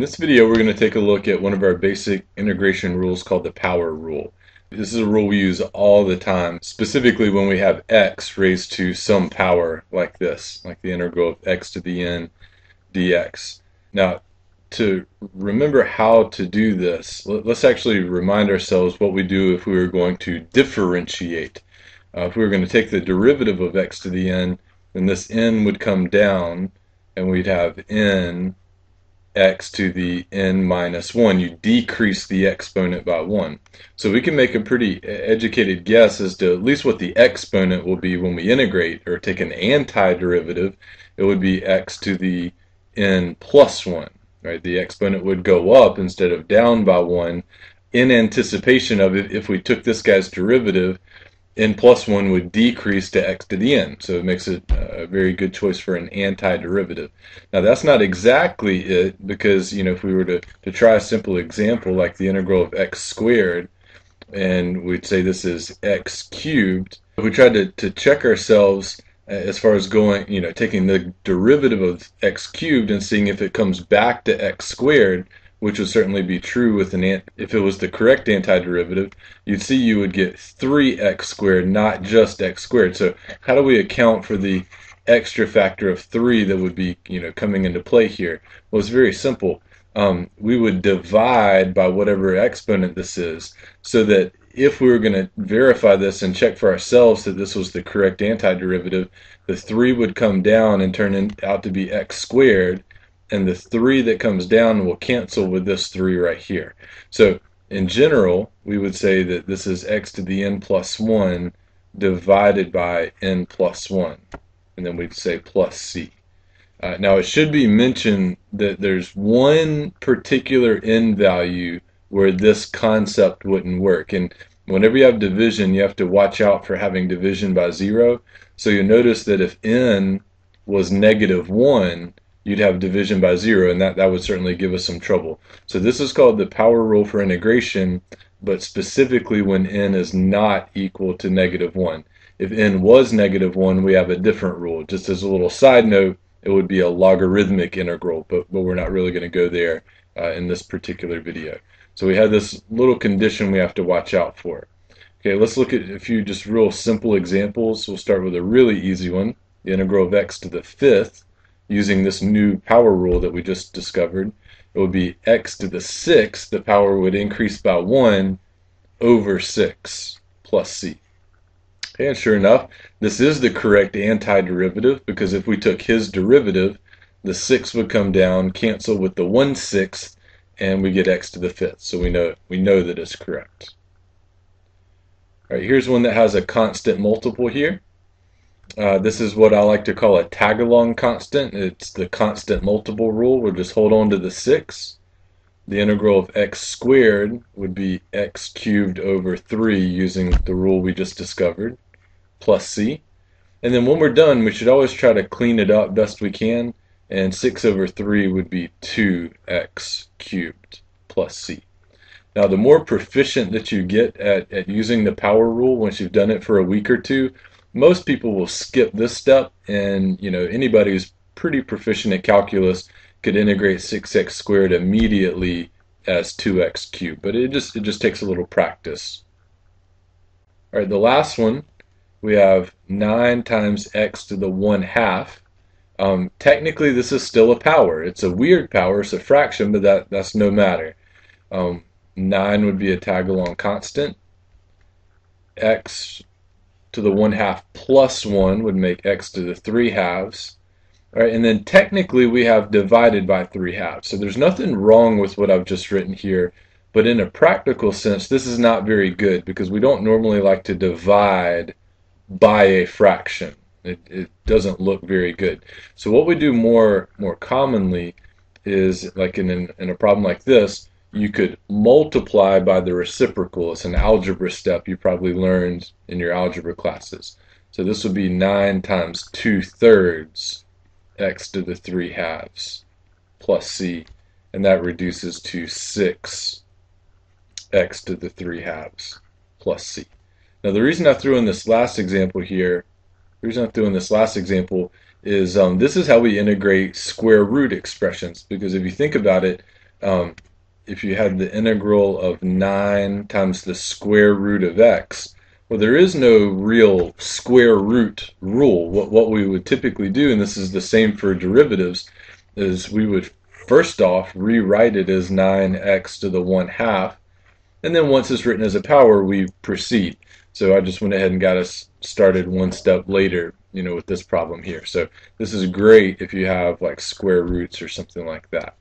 In this video, we're going to take a look at one of our basic integration rules called the power rule. This is a rule we use all the time, specifically when we have x raised to some power like this, like the integral of x to the n dx. Now, to remember how to do this, let's actually remind ourselves what we do if we were going to differentiate. Uh, if we were going to take the derivative of x to the n, then this n would come down, and we'd have n x to the n minus 1. You decrease the exponent by 1. So we can make a pretty educated guess as to at least what the exponent will be when we integrate or take an antiderivative. It would be x to the n plus 1. Right? The exponent would go up instead of down by 1 in anticipation of it if we took this guy's derivative n plus 1 would decrease to x to the n. So it makes it a very good choice for an antiderivative. Now that's not exactly it because, you know, if we were to, to try a simple example like the integral of x squared, and we'd say this is x cubed, if we tried to, to check ourselves uh, as far as going, you know, taking the derivative of x cubed and seeing if it comes back to x squared, which would certainly be true with an ant if it was the correct antiderivative, you'd see you would get 3x squared, not just x squared. So how do we account for the extra factor of 3 that would be you know coming into play here? Well, it's very simple. Um, we would divide by whatever exponent this is so that if we were going to verify this and check for ourselves that this was the correct antiderivative, the 3 would come down and turn in, out to be x squared, and the 3 that comes down will cancel with this 3 right here. So in general, we would say that this is x to the n plus 1 divided by n plus 1. And then we'd say plus c. Uh, now it should be mentioned that there's one particular n value where this concept wouldn't work. And whenever you have division, you have to watch out for having division by 0. So you'll notice that if n was negative 1, you'd have division by zero, and that, that would certainly give us some trouble. So this is called the power rule for integration, but specifically when n is not equal to negative 1. If n was negative 1, we have a different rule. Just as a little side note, it would be a logarithmic integral, but, but we're not really going to go there uh, in this particular video. So we have this little condition we have to watch out for. Okay, let's look at a few just real simple examples. We'll start with a really easy one, the integral of x to the fifth using this new power rule that we just discovered, it would be x to the sixth, the power would increase by 1 over 6 plus c. And sure enough, this is the correct antiderivative because if we took his derivative, the 6 would come down, cancel with the 1 sixth, and we get x to the fifth. So we know we know that it's correct. All right, here's one that has a constant multiple here. Uh, this is what I like to call a tag-along constant. It's the constant multiple rule. We'll just hold on to the 6. The integral of x squared would be x cubed over 3 using the rule we just discovered, plus c. And then when we're done, we should always try to clean it up best we can. And 6 over 3 would be 2x cubed plus c. Now, the more proficient that you get at, at using the power rule once you've done it for a week or two, most people will skip this step and you know anybody who's pretty proficient at calculus could integrate 6x squared immediately as 2x cubed but it just it just takes a little practice. All right the last one we have 9 times x to the 1 half. Um, technically this is still a power. It's a weird power it's a fraction but that that's no matter. Um, 9 would be a tag along constant. X to the 1 half plus 1 would make x to the 3 halves. All right, and then technically we have divided by 3 halves. So there's nothing wrong with what I've just written here, but in a practical sense, this is not very good because we don't normally like to divide by a fraction. It, it doesn't look very good. So what we do more more commonly is like in, an, in a problem like this, you could multiply by the reciprocal. It's an algebra step you probably learned in your algebra classes. So this would be 9 times 2 thirds x to the 3 halves plus c, and that reduces to 6 x to the 3 halves plus c. Now the reason I threw in this last example here, the reason I threw in this last example is um, this is how we integrate square root expressions because if you think about it, um, if you had the integral of 9 times the square root of x, well, there is no real square root rule. What, what we would typically do, and this is the same for derivatives, is we would first off rewrite it as 9x to the 1 half, and then once it's written as a power, we proceed. So I just went ahead and got us started one step later, you know, with this problem here. So this is great if you have like square roots or something like that.